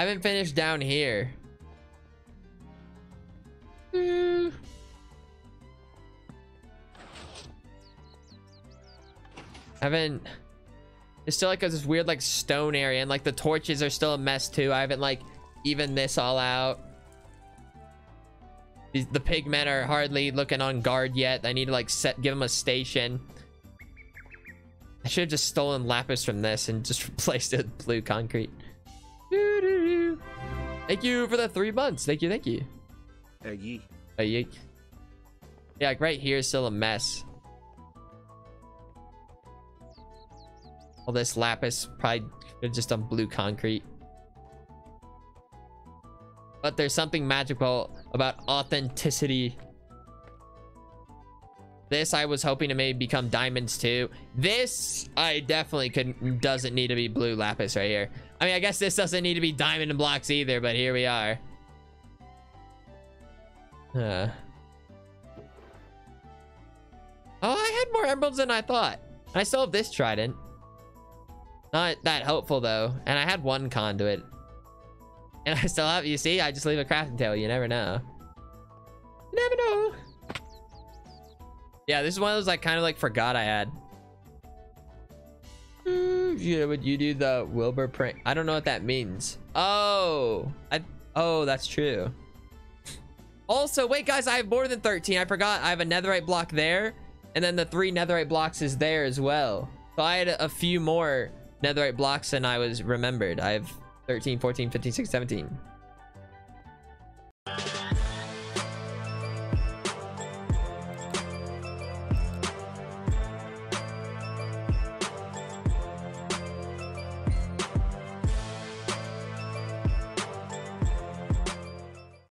I haven't finished down here. Hmm. I haven't it's still like this weird like stone area and like the torches are still a mess too i haven't like even this all out These, the pigmen are hardly looking on guard yet i need to like set give them a station i should have just stolen lapis from this and just replaced it with blue concrete. Thank you for the three months thank you thank you Hey, yeah. Yeah, like right here is still a mess. All this lapis probably just on blue concrete. But there's something magical about authenticity. This I was hoping to maybe become diamonds too. This I definitely could doesn't need to be blue lapis right here. I mean, I guess this doesn't need to be diamond blocks either, but here we are. Uh. Oh, I had more emeralds than I thought. I still have this trident. Not that helpful though. And I had one conduit. And I still have, you see, I just leave a crafting table. You never know. Never know. Yeah, this is one of those I kind of like forgot I had. Hmm, Yeah, would you do the Wilbur prank? I don't know what that means. Oh, I, oh, that's true. Also, wait, guys, I have more than 13. I forgot I have a netherite block there. And then the three netherite blocks is there as well. So I had a few more netherite blocks than I was remembered. I have 13, 14, 15, 16, 17.